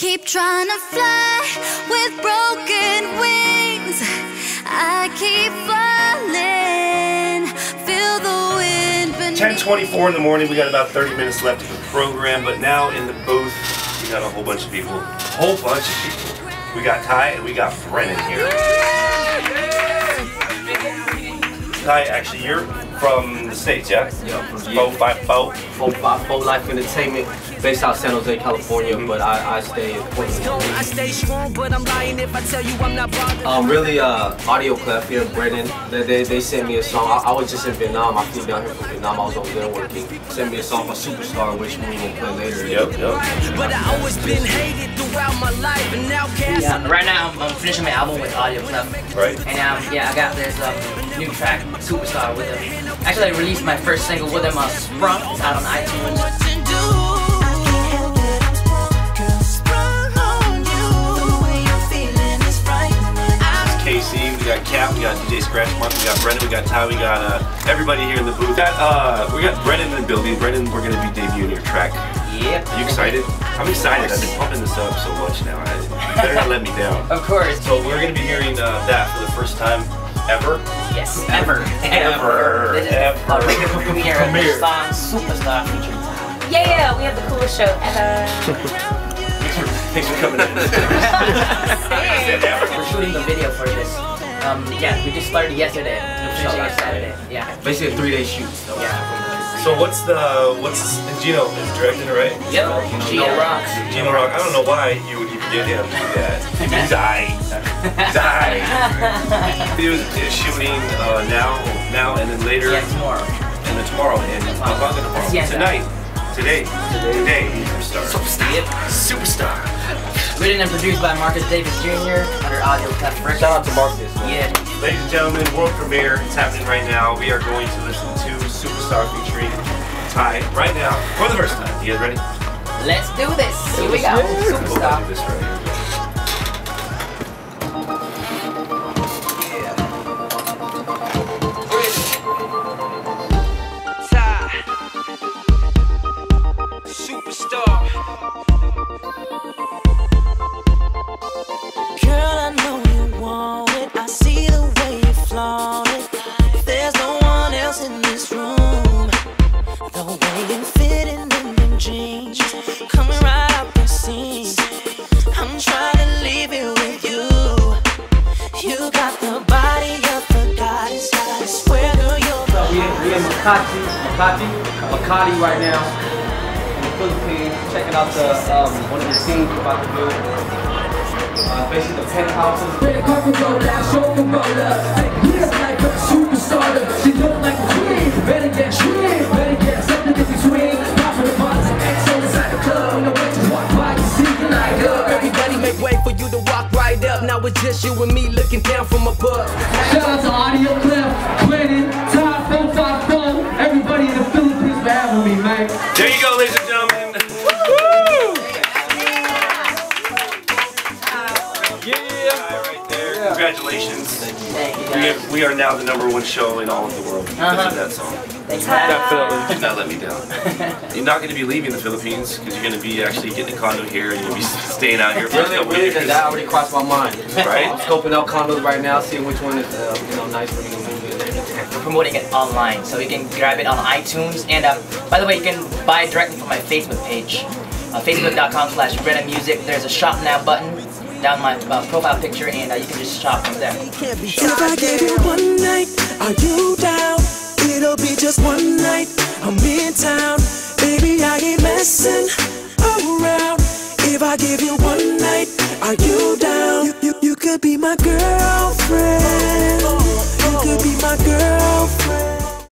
Keep trying to fly with broken wings. I keep falling. Feel the wind beneath. 10:24 in the morning. We got about 30 minutes left of the program, but now in the booth we got a whole bunch of people. A Whole bunch of people. We got Thai and we got Brenan here. Thai, actually, you're from the states, yeah? Yeah, from Fo five fo. Full, full Life Entertainment, based out of San Jose, California, but I, I stay in Portland. I stay strong, but I'm lying if I tell you I'm not bothered. Um, really, uh, Audio Clef here in Brenan, they, they, they sent me a song. I, I was just in Vietnam. I flew down here from Vietnam. I was over there working. Sent me a song for Superstar, which we will play later. Yep, yep. But I always been hated throughout my life, and now cast Yeah, right now I'm, I'm finishing my album with Audio Clef. Right. And um, yeah, I got this um, new track, Superstar, with him. Actually, I released my first single with him, uh, Sprung. It's out on iTunes. Got Cap, we got DJ Scratch Month, we got Brenan, we got Thai, we got uh, everybody here in the booth. Got, uh, we got Brenan in the building. Brenan, we're gonna be debuting your track. Yep. Are you excited? I'm excited. I've been pumping this up so much now. I, you better not let me down. Of course. So we're gonna be hearing uh, that for the first time ever. Yes, ever. Ever. This is Ever. a regular premiere of the song Superstar featuring Thai. Yeah, we have the coolest show ever. Thanks for coming in. I said ever. We're shooting the video for this. Um, yeah, we just started yesterday. We're finishing it Saturday. Yeah. Basically, a three-day shoot. So, Yeah. So what's the what's and Gino is directing it, right? Yep. Gino rocks. Gino Rock. I don't know why you would even get him to do that. Die. Die. He was shooting uh, now, now, and then later, Yeah, tomorrow. and then tomorrow, and Pampanga tomorrow. Hacienda. Tonight, today, today, superstar. Superstar. Yep. Superstar. Written and produced by Marcus Davis Jr. under Audio Clef Records. Shout out to Marcus. Yeah. Ladies and gentlemen, world premiere. It's happening right now. We are going to listen to Superstar featuring Thai right now for the first time. You guys ready? Let's do this. Here we go. We'll Superstar. We in, Makati, Makati, Makati right now in the Philippines, checking out the um, one of the scenes we're about to do. Uh, basically the penthouses. Red carpet show like a superstar. She like. Better get better get something. Pop the inside the club. The waitress walk see you like her. Everybody make way for you to walk right up. Now it's just you and me looking down from above. Shout out to Audio Clef, 454. Everybody in the Philippines for having me, man. There you go, ladies and gentlemen. Congratulations. Thank you, We are, we are now the number one show in all of the world because Uh-huh. of that song. Thanks for having Do not let me down. You're not going to be leaving the Philippines because you're going to be actually getting a condo here and you'll be staying out here for a Really, couple really, years. that, that already crossed my mind. Right? I'm scoping out condos right now, seeing which one is uh, you know nice for me to move in. We're promoting it online, so you can grab it on iTunes. And um, by the way, you can buy it directly from my Facebook page, uh, facebook.com slash Music. There's a shop now button down my uh, profile picture and uh, you can just shop from there. If I give you one night, are you down? It'll be just one night. I'm in town, baby. I ain't messing around. If I give you one night, are you down? You, you, you could be my girlfriend. You could be my.